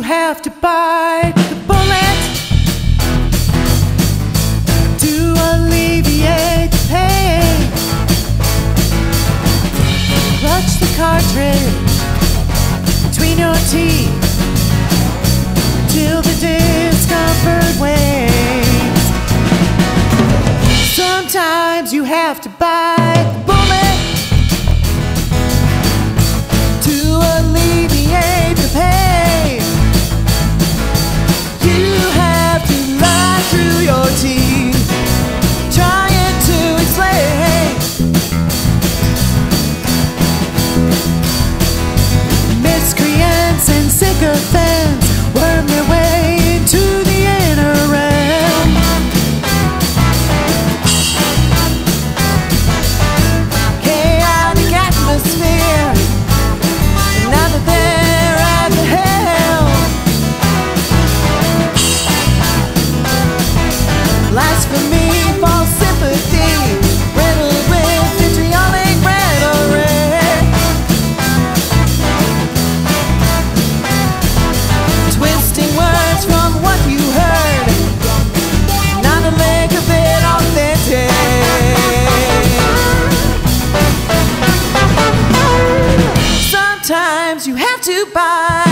have to bite the bullet to alleviate the pain. Clutch the cartridge between your teeth till the discomfort wanes. Sometimes you have to bite. loyalty have to buy.